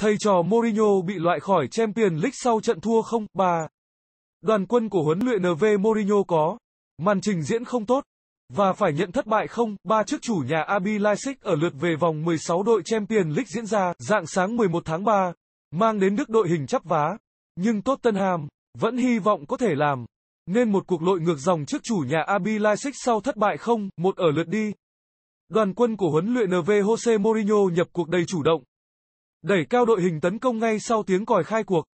Thầy trò Mourinho bị loại khỏi Champions League sau trận thua 0-3. Đoàn quân của huấn luyện NV Mourinho có màn trình diễn không tốt và phải nhận thất bại 0-3 trước chủ nhà RB Leipzig ở lượt về vòng 16 đội Champions League diễn ra dạng sáng 11 tháng 3, mang đến Đức đội hình chắp vá, nhưng Tottenham vẫn hy vọng có thể làm nên một cuộc lội ngược dòng trước chủ nhà RB Leipzig sau thất bại 0-1 ở lượt đi. Đoàn quân của huấn luyện NV Jose Mourinho nhập cuộc đầy chủ động, đẩy cao đội hình tấn công ngay sau tiếng còi khai cuộc.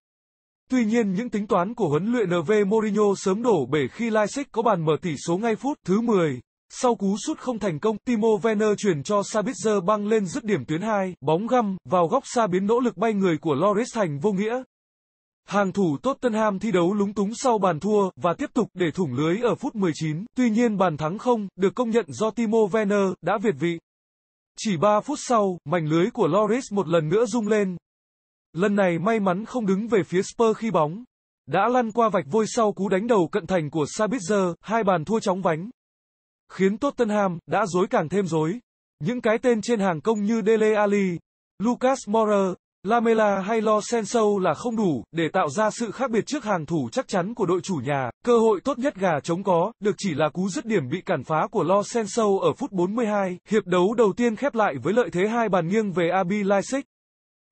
Tuy nhiên những tính toán của huấn luyện NV Mourinho sớm đổ bể khi Leipzig có bàn mở tỷ số ngay phút thứ 10. Sau cú sút không thành công, Timo Werner chuyển cho Sabitzer băng lên dứt điểm tuyến 2, bóng găm vào góc xa biến nỗ lực bay người của Loris thành vô nghĩa. Hàng thủ Tottenham thi đấu lúng túng sau bàn thua và tiếp tục để thủng lưới ở phút 19, tuy nhiên bàn thắng không được công nhận do Timo Werner đã việt vị. Chỉ 3 phút sau, mảnh lưới của Loris một lần nữa rung lên. Lần này may mắn không đứng về phía Spurs khi bóng đã lăn qua vạch vôi sau cú đánh đầu cận thành của Sabitzer, hai bàn thua chóng vánh. Khiến Tottenham đã dối càng thêm dối. Những cái tên trên hàng công như Dele Alli, Lucas Moura, Lamela hay Lo Celso là không đủ để tạo ra sự khác biệt trước hàng thủ chắc chắn của đội chủ nhà. Cơ hội tốt nhất gà chống có, được chỉ là cú dứt điểm bị cản phá của Lo Celso ở phút 42. Hiệp đấu đầu tiên khép lại với lợi thế hai bàn nghiêng về Abi Leipzig.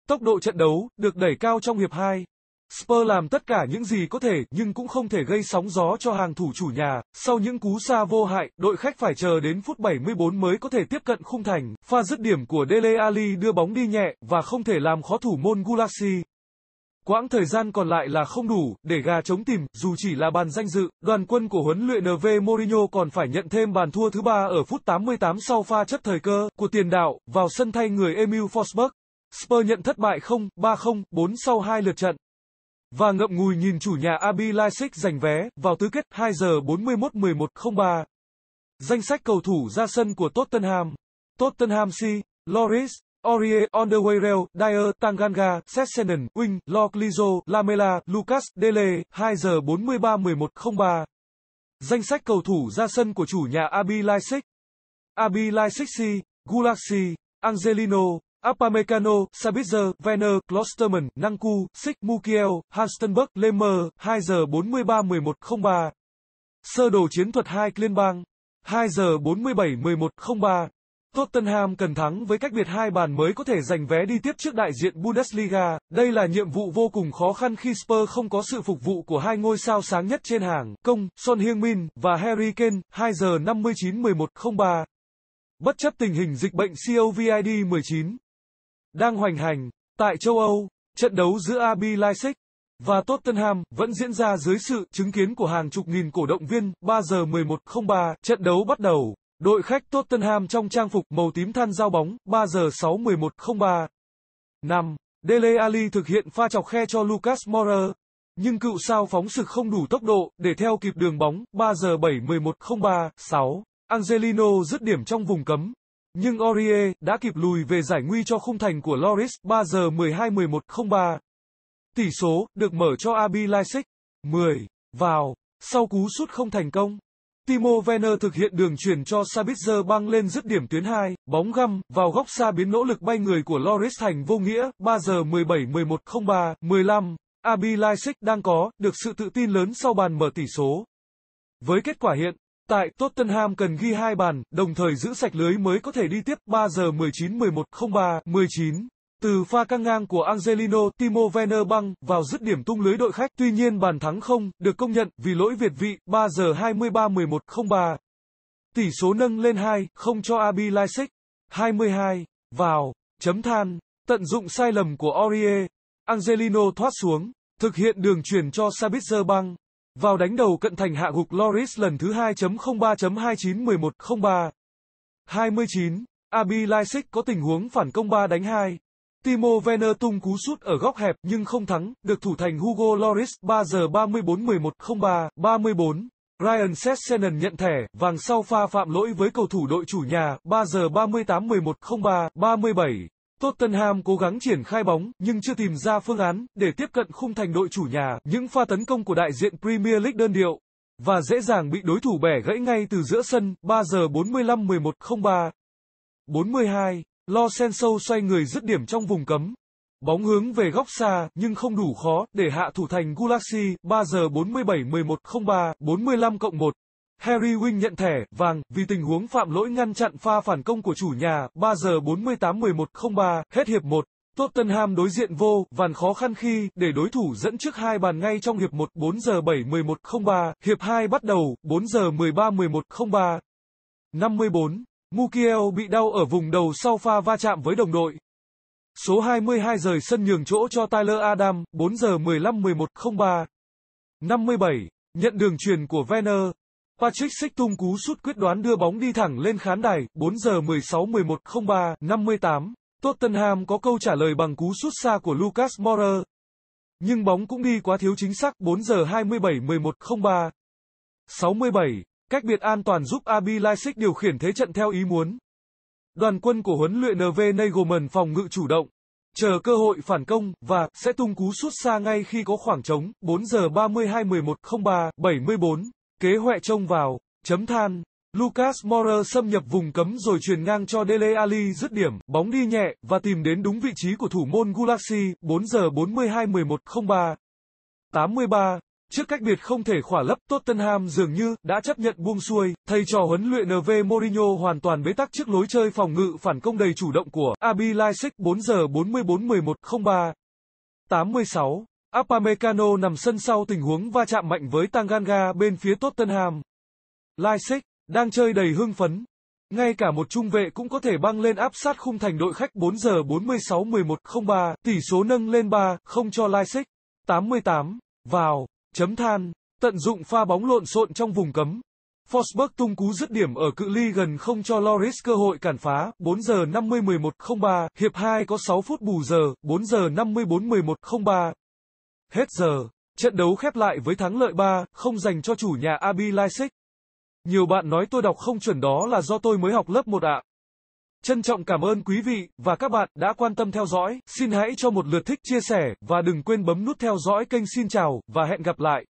Tốc độ trận đấu được đẩy cao trong hiệp 2. Spurs làm tất cả những gì có thể nhưng cũng không thể gây sóng gió cho hàng thủ chủ nhà. Sau những cú xa vô hại, đội khách phải chờ đến phút 74 mới có thể tiếp cận khung thành. Pha dứt điểm của Dele Alli đưa bóng đi nhẹ và không thể làm khó thủ môn Gulaxi. Quãng thời gian còn lại là không đủ để gà chống tìm, dù chỉ là bàn danh dự, đoàn quân của huấn luyện NV Mourinho còn phải nhận thêm bàn thua thứ ba ở phút 88 sau pha chất thời cơ của tiền đạo vào sân thay người Emil Forsberg. Spurs nhận thất bại 0-3-0-4 sau hai lượt trận. Và ngậm ngùi nhìn chủ nhà Abi Leipzig giành vé vào tứ kết 2 giờ 41 11 03. Danh sách cầu thủ ra sân của Tottenham. Tottenham C, Loris, Aurier, Underweireld, Dyer, Tanganga, Sessenden, Wing, Loclizo, Lamela, Lucas, Dele, 2 giờ 43 11 03. Danh sách cầu thủ ra sân của chủ nhà Abi Leipzig. Abi Leipzig C, Gulaxi, Angelino, Upamecano, Sabitzer, Werner, Klosterman, Nanku, Sik, Mukiel, Hanstenberg, Lemmer, 2 giờ 43 11 03. Sơ đồ chiến thuật 2 bang. 2 giờ 47 11 03. Tottenham cần thắng với cách biệt hai bàn mới có thể giành vé đi tiếp trước đại diện Bundesliga. Đây là nhiệm vụ vô cùng khó khăn khi Spurs không có sự phục vụ của hai ngôi sao sáng nhất trên hàng, công, Son Heung-min và Harry Kane, 2 giờ 59 11 03. Bất chấp tình hình dịch bệnh COVID-19, đang hoành hành tại châu Âu. Trận đấu giữa RB Leipzig và Tottenham vẫn diễn ra dưới sự chứng kiến của hàng chục nghìn cổ động viên. 3 giờ 11:03 trận đấu bắt đầu. Đội khách Tottenham trong trang phục màu tím than giao bóng. 3 giờ 6 11:03 5. Dele Alli thực hiện pha chọc khe cho Lucas Moura. Nhưng cựu sao phóng sực không đủ tốc độ để theo kịp đường bóng. 3 giờ 7 11:03 6. Angelino dứt điểm trong vùng cấm. Nhưng Aurier đã kịp lùi về giải nguy cho khung thành của Loris 3 giờ 12-11-03. Tỷ số được mở cho Abi Leipzig 10 vào sau cú sút không thành công. Timo Werner thực hiện đường chuyển cho Sabitzer băng lên dứt điểm tuyến 2, bóng găm vào góc xa biến nỗ lực bay người của Loris thành vô nghĩa 3 giờ 17-11-03, 15. Abi Leipzig đang có được sự tự tin lớn sau bàn mở tỷ số. Với kết quả hiện Tại Tottenham cần ghi hai bàn, đồng thời giữ sạch lưới mới có thể đi tiếp 3 giờ 19 11 03 19. Từ pha căng ngang của Angelino, Timo Werner băng vào dứt điểm tung lưới đội khách, tuy nhiên bàn thắng không được công nhận vì lỗi việt vị 3 giờ 23 11 03. Tỷ số nâng lên 2, không cho RB Leipzig. 22 vào chấm than, tận dụng sai lầm của Aurier. Angelino thoát xuống, thực hiện đường chuyển cho Sabitzer băng vào đánh đầu cận thành hạ gục Loris lần thứ 2.03.291103. 29. Abi Leipzig có tình huống phản công 3 đánh 2. Timo Werner tung cú sút ở góc hẹp nhưng không thắng, được thủ thành Hugo Loris 3 giờ 34-11-03, 34. Ryan Sessegnon nhận thẻ vàng sau pha phạm lỗi với cầu thủ đội chủ nhà 3 giờ 38-11-03, 37. Tottenham cố gắng triển khai bóng, nhưng chưa tìm ra phương án để tiếp cận khung thành đội chủ nhà. Những pha tấn công của đại diện Premier League đơn điệu và dễ dàng bị đối thủ bẻ gãy ngay từ giữa sân. 3 giờ 45 11 03 42. Lo Senso xoay người dứt điểm trong vùng cấm. Bóng hướng về góc xa, nhưng không đủ khó, để hạ thủ thành Gulaxi, 3 giờ 47-11-03, 45 cộng 1. Harry Wing nhận thẻ vàng vì tình huống phạm lỗi ngăn chặn pha phản công của chủ nhà, 3 giờ 48-11-03, hết hiệp 1. Tottenham đối diện vô vàn khó khăn khi để đối thủ dẫn trước hai bàn ngay trong hiệp 1 4 giờ 7 11 03, hiệp 2 bắt đầu 4 giờ 13 11 03. 54. Mukiel bị đau ở vùng đầu sau pha va chạm với đồng đội. Số 22 rời sân nhường chỗ cho Tyler Adam, 4 giờ 15 11 03. 57. Nhận đường truyền của Werner. Patrick Schick tung cú sút quyết đoán đưa bóng đi thẳng lên khán đài, 4 giờ 16 11 03. 58. Tottenham có câu trả lời bằng cú sút xa của Lucas Moura. Nhưng bóng cũng đi quá thiếu chính xác 4 giờ 27 11 03. 67. Cách biệt an toàn giúp Abi Leipzig điều khiển thế trận theo ý muốn. Đoàn quân của huấn luyện NV Nagelsmann phòng ngự chủ động, chờ cơ hội phản công và sẽ tung cú sút xa ngay khi có khoảng trống. 4 giờ 32 11 03 74. Kế hoẹ trông vào, chấm than. Lucas Moura xâm nhập vùng cấm rồi truyền ngang cho Dele Alli dứt điểm, bóng đi nhẹ và tìm đến đúng vị trí của thủ môn Gulaxi, 4 giờ 42 11 03 83. Trước cách biệt không thể khỏa lấp, Tottenham dường như đã chấp nhận buông xuôi, thầy trò huấn luyện NV Mourinho hoàn toàn bế tắc trước lối chơi phòng ngự phản công đầy chủ động của RB Leipzig 4 giờ 44 11 03 86. Upamecano nằm sân sau tình huống va chạm mạnh với Tanganga bên phía Tottenham. Leipzig đang chơi đầy hưng phấn. Ngay cả một trung vệ cũng có thể băng lên áp sát khung thành đội khách 4 giờ 46 11 03, tỷ số nâng lên 3, không cho Leipzig. 88. Vào. Chấm than. Tận dụng pha bóng lộn xộn trong vùng cấm. Forsberg tung cú dứt điểm ở cự ly gần không cho Loris cơ hội cản phá, 4 giờ 50 11 03, hiệp 2 có 6 phút bù giờ, 4 giờ 54 11 03. Hết giờ, trận đấu khép lại với thắng lợi 3, không dành cho chủ nhà RB Leipzig. Nhiều bạn nói tôi đọc không chuẩn đó là do tôi mới học lớp 1 ạ. Trân trọng cảm ơn quý vị và các bạn đã quan tâm theo dõi. Xin hãy cho một lượt thích chia sẻ và đừng quên bấm nút theo dõi kênh Xin chào và hẹn gặp lại.